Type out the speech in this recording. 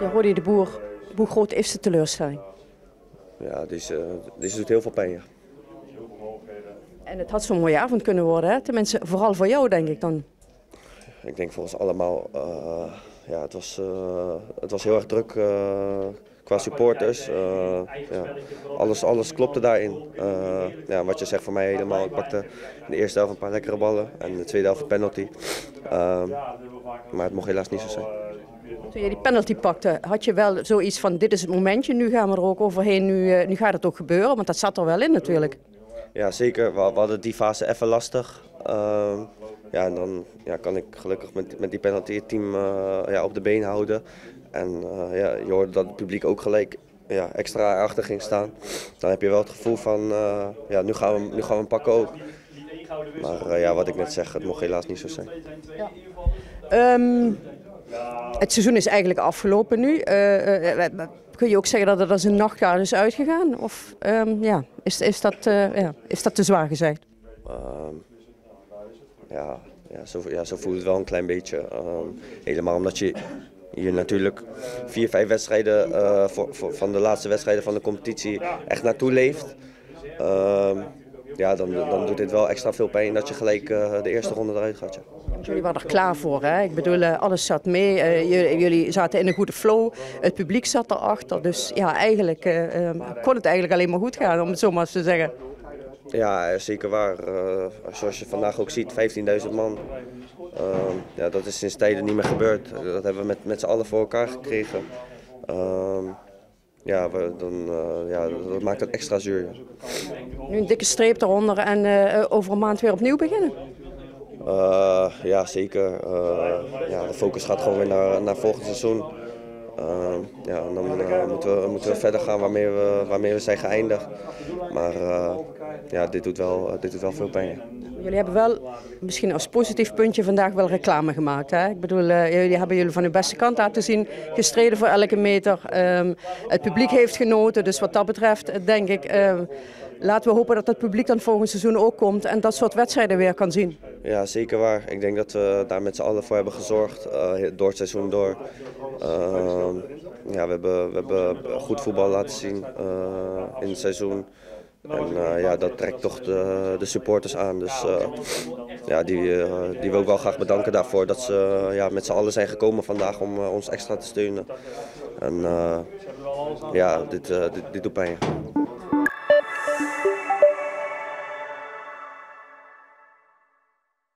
Ja, Rodi de Boer, hoe groot is de teleurstelling? Ja, deze, deze doet heel veel pijn. Ja. En het had zo'n mooie avond kunnen worden, hè? tenminste vooral voor jou denk ik dan. Ik denk voor ons allemaal, uh, ja, het, was, uh, het was heel erg druk uh, qua supporters. ja, alles, alles klopte daarin. ja, wat je zegt voor mij helemaal, ik pakte in de eerste helft een paar lekkere ballen en in de tweede helft een penalty. maar het mocht helaas niet zo zijn. Toen je die penalty pakte, had je wel zoiets van dit is het momentje, nu gaan we er ook overheen, nu, nu gaat het ook gebeuren, want dat zat er wel in natuurlijk. Ja, zeker. We, we hadden die fase even lastig. Uh, ja, en dan ja, kan ik gelukkig met, met die penalty het team uh, ja, op de been houden. En uh, ja, je hoorde dat het publiek ook gelijk ja, extra achter ging staan. Dan heb je wel het gevoel van, uh, ja, nu gaan, we, nu gaan we hem pakken ook. Maar ja, wat ik net zeg, het mocht helaas niet zo zijn. Ja. Um, het seizoen is eigenlijk afgelopen nu. kun je ook zeggen dat het als een nachtgaar is uitgegaan? Of um, ja, is, is, dat, ja, is dat te zwaar gezegd? Ja, ja, zo, ja, zo voelt het wel een klein beetje. Um, helemaal omdat je hier natuurlijk vier, vijf wedstrijden uh, voor, van de laatste wedstrijden van de competitie echt naartoe leeft. Um, ja, dan, dan doet dit wel extra veel pijn dat je gelijk uh, de eerste ronde eruit gaat. Ja. Jullie waren er klaar voor, hè? Ik bedoel, uh, alles zat mee. Jullie, zaten in een goede flow. Het publiek zat erachter. Dus ja, eigenlijk kon het eigenlijk alleen maar goed gaan, om het zo maar eens te zeggen. Ja, zeker waar. Uh, zoals je vandaag ook ziet, 15.000 man. Uh, ja, dat is sinds tijden niet meer gebeurd. Dat hebben we met, met z'n allen voor elkaar gekregen. Uh, ja, we, dan, uh, ja, dat maakt het extra zuur. Nu een dikke streep eronder en over een maand weer opnieuw beginnen? ja, zeker. ja, de focus gaat gewoon weer naar, naar volgend seizoen. Uh, ja, dan uh, moeten, we, moeten we verder gaan waarmee we, waarmee we zijn geëindigd. Maar uh, ja, dit doet, wel, dit doet wel veel pijn. Jullie hebben wel, misschien als positief puntje, vandaag wel reclame gemaakt. Hè? Ik bedoel, jullie hebben jullie van hun beste kant laten zien, gestreden voor elke meter. Um, het publiek heeft genoten, dus wat dat betreft denk ik laten we hopen dat het publiek dan volgend seizoen ook komt en dat soort wedstrijden weer kan zien. Ja, zeker waar. Ik denk dat we daar met z'n allen voor hebben gezorgd, uh, door het seizoen door. Uh, ja, we, hebben, we hebben goed voetbal laten zien uh, in het seizoen. En ja, dat trekt toch de, de supporters aan. Dus ja, die, die wil ik wel graag bedanken daarvoor dat ze ja, met z'n allen zijn gekomen vandaag om ons extra te steunen. En ja, dit, dit, dit doet pijn.